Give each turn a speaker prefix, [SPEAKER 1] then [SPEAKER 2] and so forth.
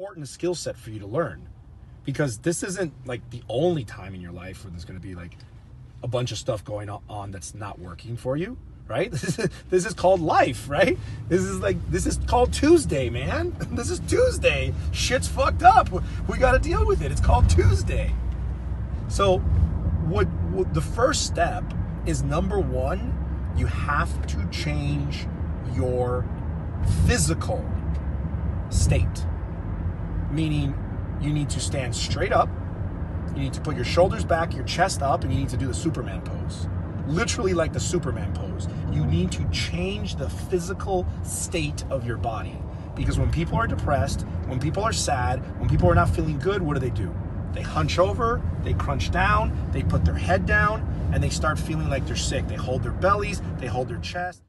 [SPEAKER 1] important skill set for you to learn. Because this isn't like the only time in your life where there's going to be like a bunch of stuff going on that's not working for you right? This is, this is called life right? This is like this is called tuesday man. This is tuesday. Shit's fucked up. We got to deal with it. It's called tuesday. So what, what the first step is number one you have to change your physical state meaning you need to stand straight up you need to put your shoulders back, your chest up, and you need to do the Superman pose. Literally like the Superman pose. You need to change the physical state of your body. Because when people are depressed, when people are sad, when people are not feeling good, what do they do? They hunch over, they crunch down, they put their head down, and they start feeling like they're sick. They hold their bellies, they hold their chest.